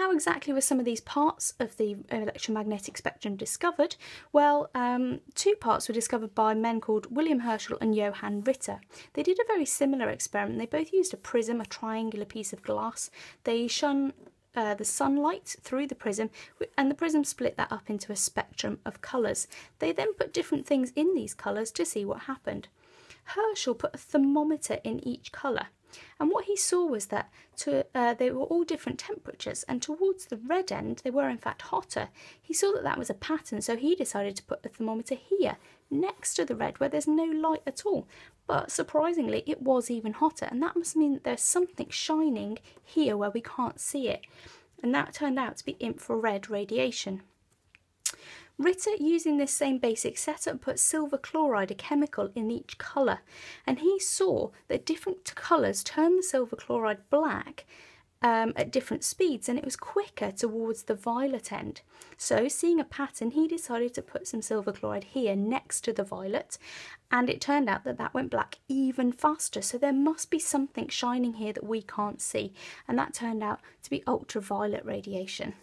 how exactly were some of these parts of the electromagnetic spectrum discovered? Well, um, two parts were discovered by men called William Herschel and Johann Ritter. They did a very similar experiment. They both used a prism, a triangular piece of glass. They shone uh, the sunlight through the prism and the prism split that up into a spectrum of colours. They then put different things in these colours to see what happened. Herschel put a thermometer in each colour and what he saw was that to, uh, they were all different temperatures, and towards the red end, they were in fact hotter. He saw that that was a pattern, so he decided to put a thermometer here, next to the red, where there's no light at all. But surprisingly, it was even hotter, and that must mean that there's something shining here where we can't see it. And that turned out to be infrared radiation. Ritter, using this same basic setup, put silver chloride, a chemical, in each colour, and he saw that different colours turned the silver chloride black um, at different speeds and it was quicker towards the violet end. So, seeing a pattern, he decided to put some silver chloride here next to the violet, and it turned out that that went black even faster. So, there must be something shining here that we can't see, and that turned out to be ultraviolet radiation.